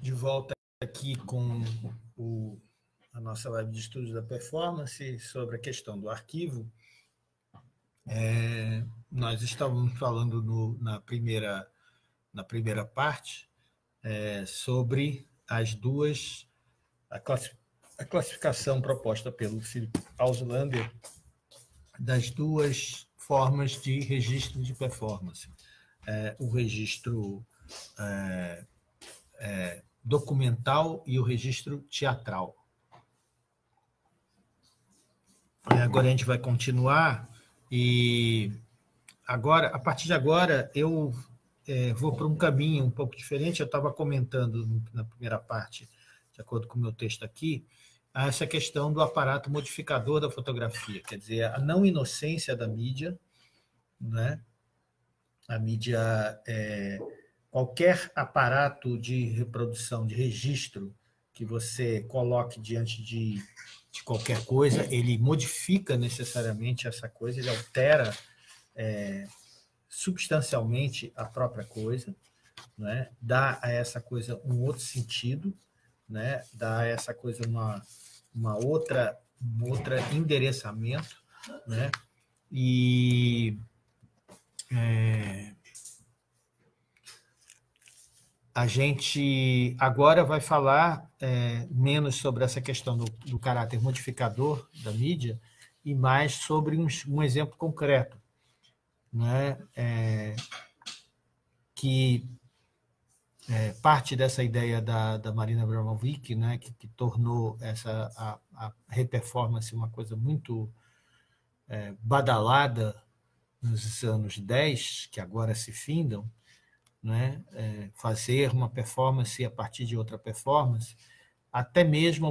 de volta aqui com o, a nossa live de estudos da performance sobre a questão do arquivo. É, nós estávamos falando no, na, primeira, na primeira parte é, sobre as duas, a, a classificação proposta pelo Philip Auslander das duas formas de registro de performance. É, o registro é, é, documental e o registro teatral. Agora a gente vai continuar e agora, a partir de agora, eu é, vou para um caminho um pouco diferente. Eu estava comentando na primeira parte, de acordo com o meu texto aqui, essa questão do aparato modificador da fotografia, quer dizer, a não inocência da mídia, né? A mídia é, qualquer aparato de reprodução, de registro que você coloque diante de, de qualquer coisa, ele modifica necessariamente essa coisa, ele altera é, substancialmente a própria coisa, né? dá a essa coisa um outro sentido, né? dá a essa coisa uma, uma outra, um outro endereçamento, né? e é, a gente agora vai falar é, menos sobre essa questão do, do, caráter modificador da mídia e mais sobre um, um exemplo concreto, né? É, que é, parte dessa ideia da, da Marina Abramovic, né, que, que tornou essa a, a reperformance uma coisa muito é, badalada nos anos 10, que agora se findam, né? É, fazer uma performance a partir de outra performance, até mesmo